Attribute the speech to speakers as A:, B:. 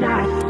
A: die.